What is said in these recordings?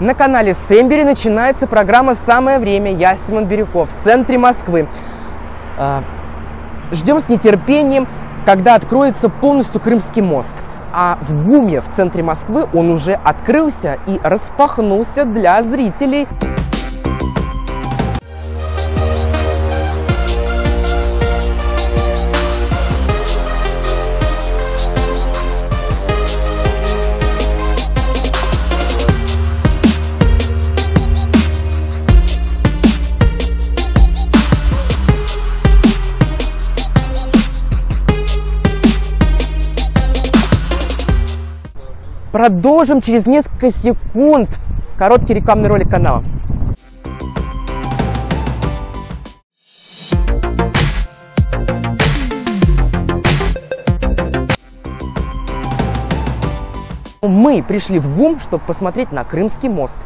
На канале Сэмбери начинается программа «Самое время». Я Симон Бирюков в центре Москвы. А, Ждем с нетерпением, когда откроется полностью Крымский мост. А в ГУМе в центре Москвы он уже открылся и распахнулся для зрителей. Продолжим через несколько секунд короткий рекламный ролик канала. Мы пришли в ГУМ, чтобы посмотреть на Крымский мост.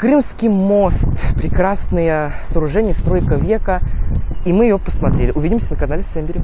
Крымский мост, прекрасное сооружение, стройка века. И мы ее посмотрели. Увидимся на канале Сэмбери.